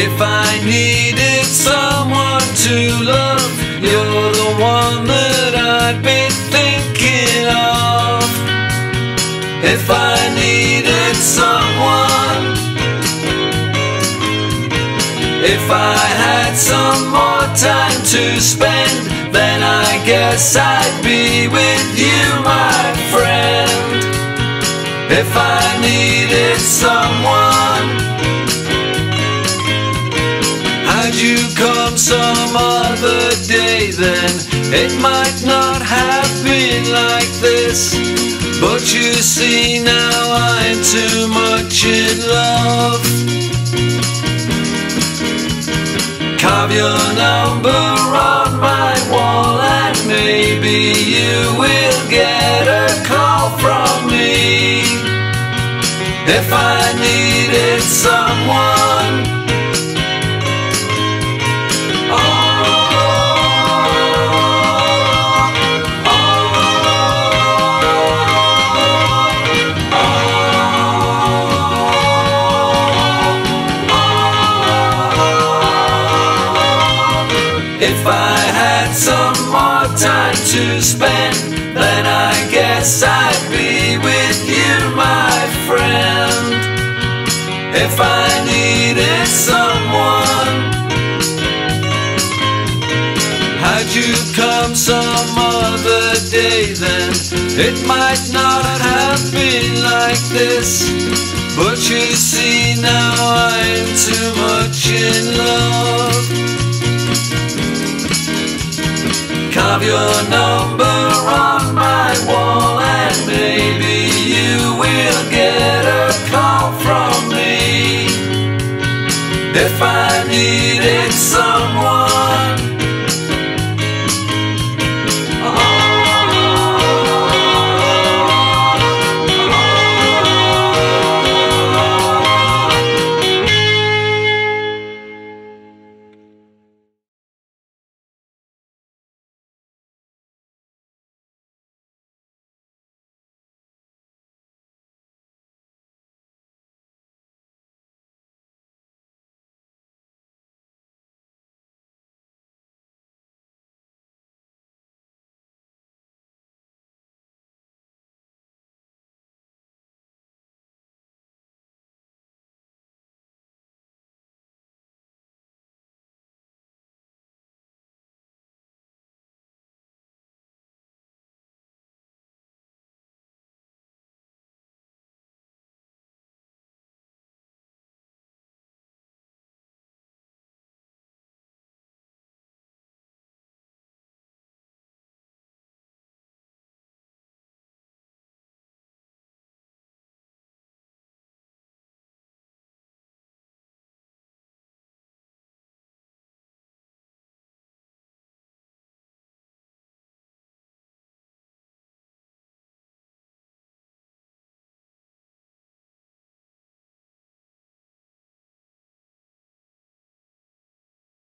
If I needed someone to love, you're the one that I'd be thinking of. If I needed someone, if I had some more time to spend, then I guess I'd be with you, my friend. If I needed someone, some other day, then it might not have been like this. But you see, now I'm too much in love. Carve your number on my wall, and maybe you will get a call from me. If I needed someone. If I had some more time to spend, then I guess I'd be with you, my friend. If I needed someone, had you come some other day, then it might not have been like this. But you see, now I'm too much in love. Your number on my wall and maybe you will get a call from me. If I needed someone